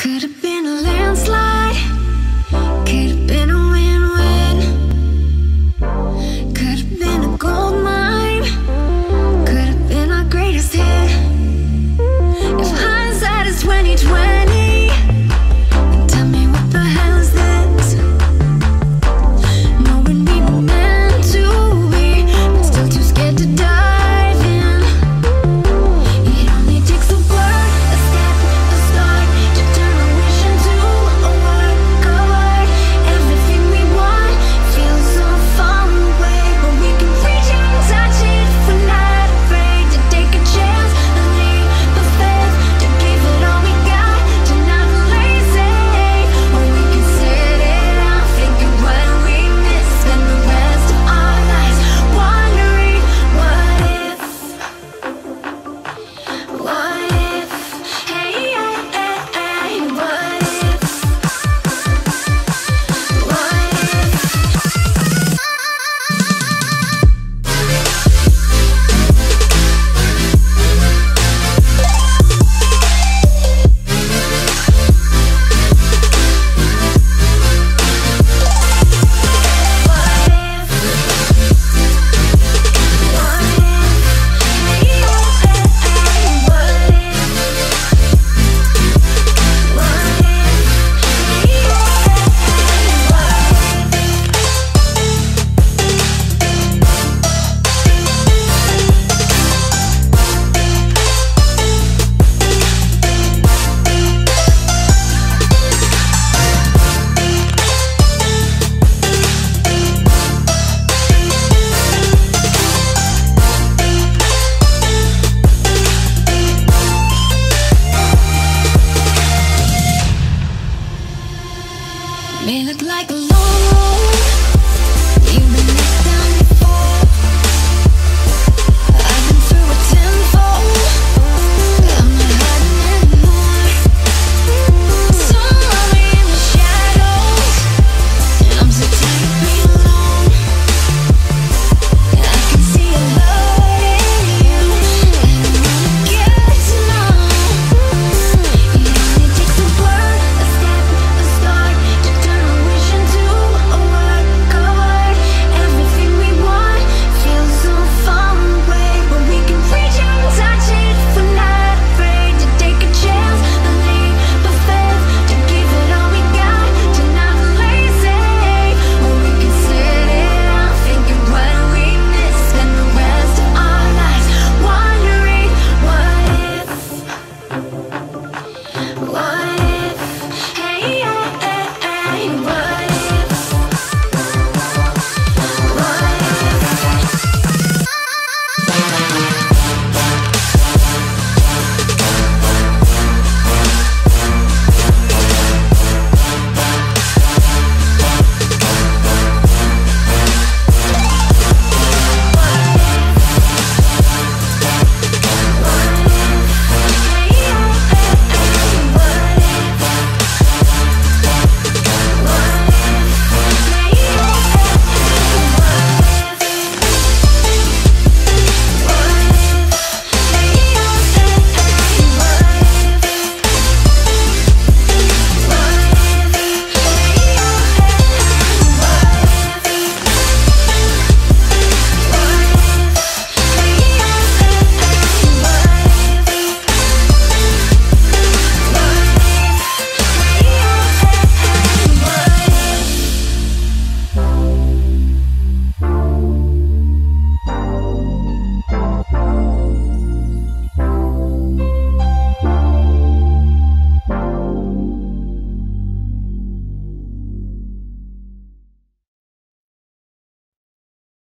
Could have been a landslide. May look like a long